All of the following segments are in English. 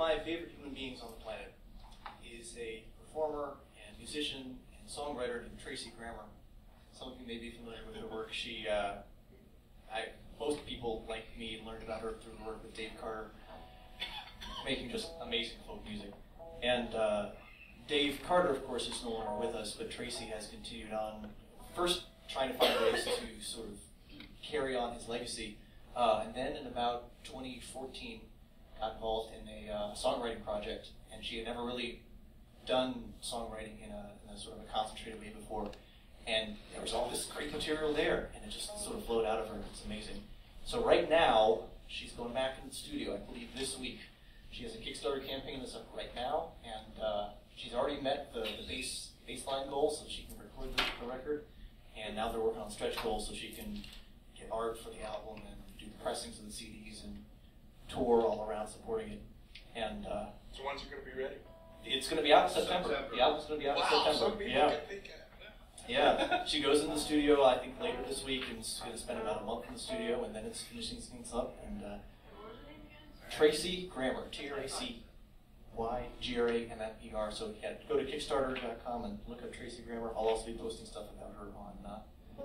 my favorite human beings on the planet is a performer and musician and songwriter named Tracy Grammer. Some of you may be familiar with her work. She, uh, I, most people like me learned about her through her work with Dave Carter, making just amazing folk music. And uh, Dave Carter, of course, is no longer with us, but Tracy has continued on. First, trying to find ways to sort of carry on his legacy, uh, and then in about 2014, got involved in a uh, songwriting project, and she had never really done songwriting in a, in a, sort of a concentrated way before. And there was all this great material there, and it just sort of flowed out of her. It's amazing. So right now, she's going back in the studio. I believe this week. She has a Kickstarter campaign that's up right now, and uh, she's already met the, the base baseline goal, so she can record the, the record. And now they're working on stretch goals, so she can get art for the album and do the pressings of the CDs and tour all around supporting it. And uh, so when's it going to be ready? It's going to be out in September. September. The album's going to be out wow, in September. Some yeah. Can think yeah, she goes in the studio. I think later this week, and is going to spend about a month in the studio, and then it's finishing things up. And uh, Tracy Grammer, T R A C Y G R A M F E R. So yeah, go to Kickstarter.com and look up Tracy Grammer. I'll also be posting stuff about her on uh,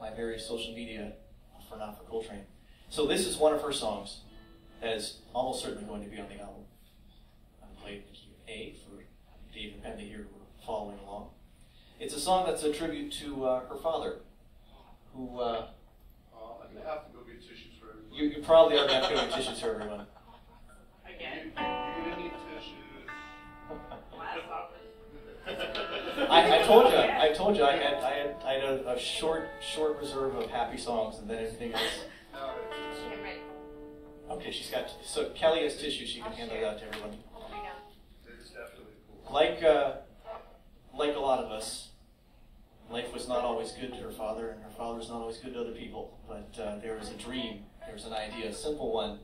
my various social media for Not for Coltrane. So this is one of her songs that is almost certainly going to be on the album. I'm playing A for Dave and Penny here who are following along. It's a song that's a tribute to uh, her father, who. Uh, oh, I'm gonna have to go get tissues for everyone. You, you probably are going to have to go get tissues for everyone. Again. You're gonna need tissues. I, I told you, I told you, I had, I had, I had a, a short, short reserve of happy songs, and then everything else. Okay, she's got. So Kelly has tissue. She can hand that out to everyone. Hold me down. It's definitely cool. Like, uh, like a lot of us, life was not always good to her father, and her father was not always good to other people. But uh, there was a dream, there was an idea, a simple one,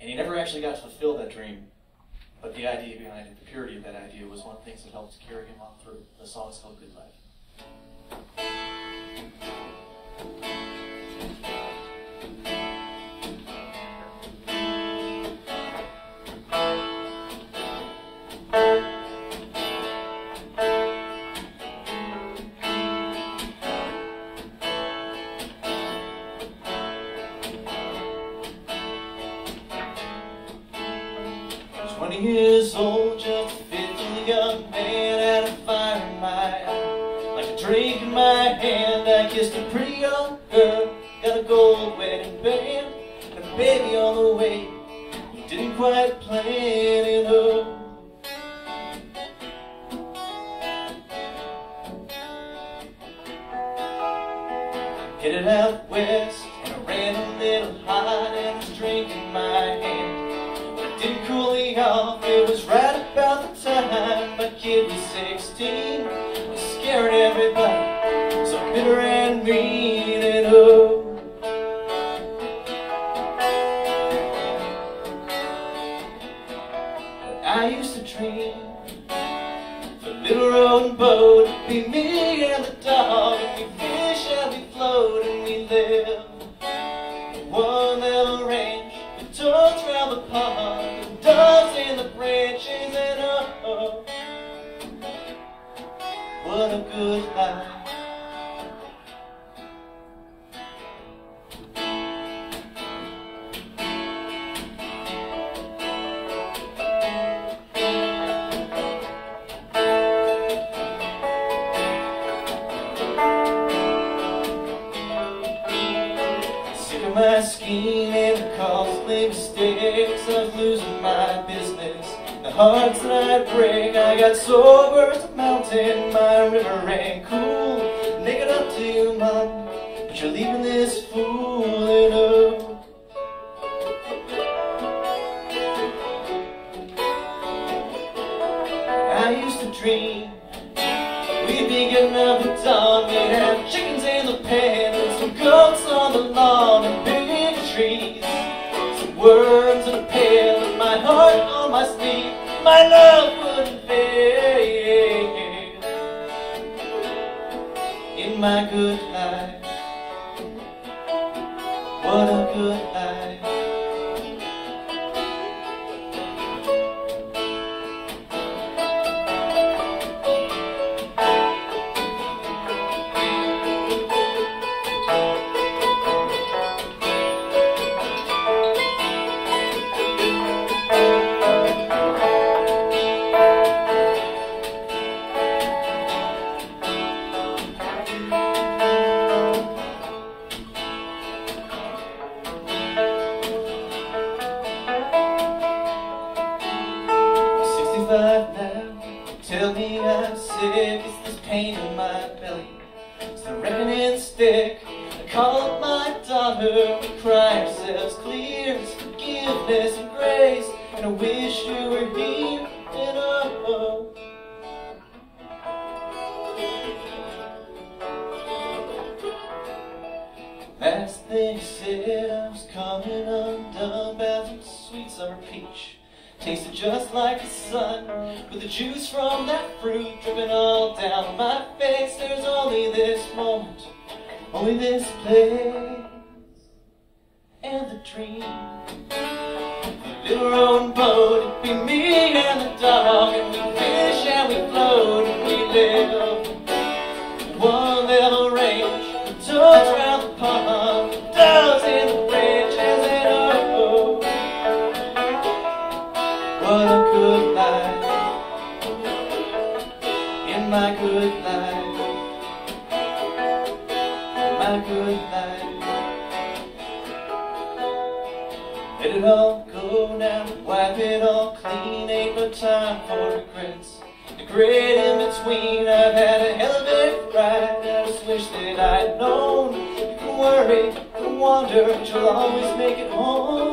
and he never actually got to fulfill that dream. But the idea behind it, the purity of that idea, was one of the things that helped carry him on through. The song song's called Good Life. Years old, just a fit young man, had a fire in. Like a drink in my hand, I kissed a pretty young girl, got a gold wedding band, and a baby on the way. Didn't quite plan it out. Headed out west, was Of my scheming and mistakes. I was losing my business. The hearts that I break, I got sober as a mountain. My river ran cool. Make it up to you, mom. But you're leaving this fool What a good life ourselves clear. It's forgiveness and grace, and I wish you were here. And oh, Last thing was coming undone. Bathroom sweet summer peach. Tasted just like the sun, with the juice from that fruit dripping all down my face. There's only this moment, only this place, and the dream. The little rowing boat, it'd be me and the dog, and we fish and we float and we live. One little range, toads round the pond, doves in the branches, and oh, what a good life. In my good life, in my good life. It all go now, wipe it all clean, ain't no time for regrets. The great in between, I've had a hell of a ride. I just wish that I'd known. You can worry, you can wander, but you'll always make it home.